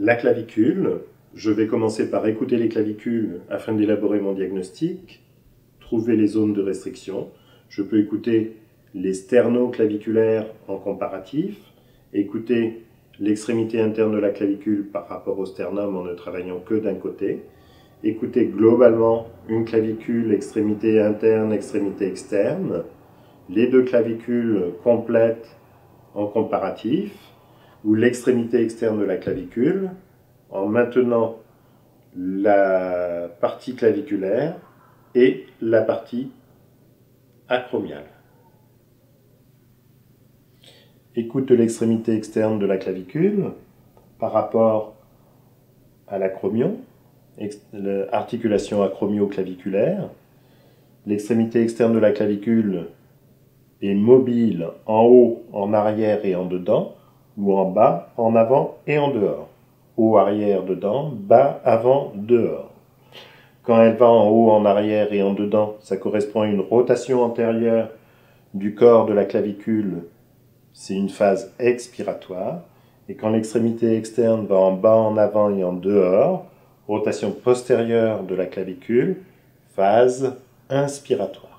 La clavicule, je vais commencer par écouter les clavicules afin d'élaborer mon diagnostic, trouver les zones de restriction. Je peux écouter les sternoclaviculaires en comparatif, écouter l'extrémité interne de la clavicule par rapport au sternum en ne travaillant que d'un côté, écouter globalement une clavicule extrémité interne, extrémité externe, les deux clavicules complètes en comparatif, ou l'extrémité externe de la clavicule en maintenant la partie claviculaire et la partie acromiale. Écoute l'extrémité externe de la clavicule par rapport à l'acromion, articulation acromio-claviculaire. L'extrémité externe de la clavicule est mobile en haut, en arrière et en dedans ou en bas, en avant et en dehors. Haut, arrière, dedans, bas, avant, dehors. Quand elle va en haut, en arrière et en dedans, ça correspond à une rotation antérieure du corps de la clavicule. C'est une phase expiratoire. Et quand l'extrémité externe va en bas, en avant et en dehors, rotation postérieure de la clavicule, phase inspiratoire.